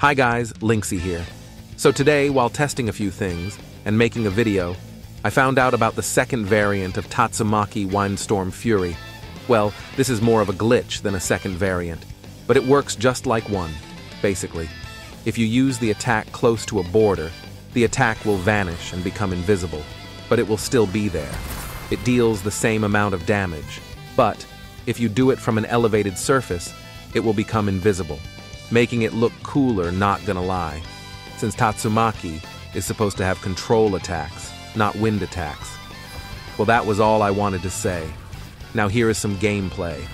Hi guys, Linxy here. So today, while testing a few things and making a video, I found out about the second variant of Tatsumaki Windstorm Fury. Well, this is more of a glitch than a second variant, but it works just like one, basically. If you use the attack close to a border, the attack will vanish and become invisible, but it will still be there. It deals the same amount of damage, but if you do it from an elevated surface, it will become invisible, making it look cooler, not gonna lie, since Tatsumaki is supposed to have control attacks, not wind attacks. Well, that was all I wanted to say. Now here is some gameplay.